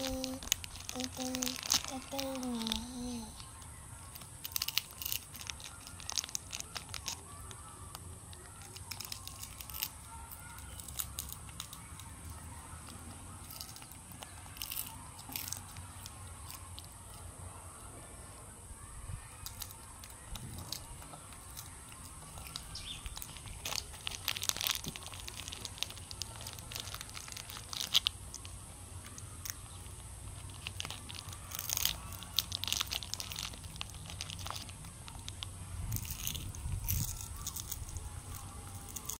baby,